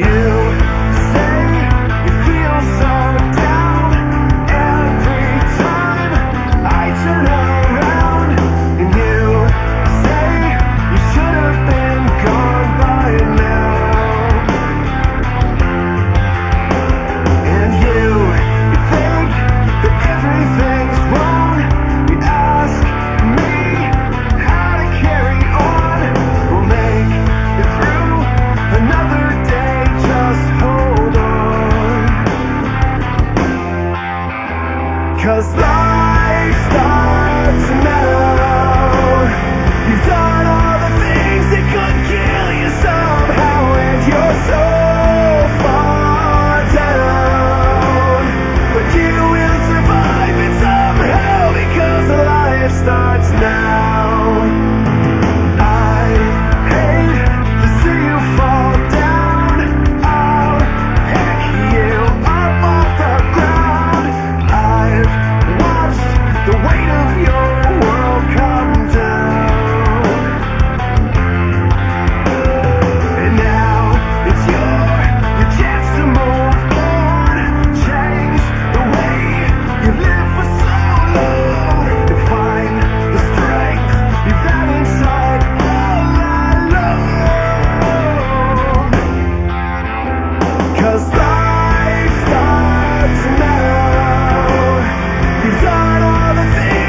You. Cause life starts now. You've done all the things that could kill you somehow And you're so far down But you will survive it somehow Because life starts now Cause life starts now You've done all the things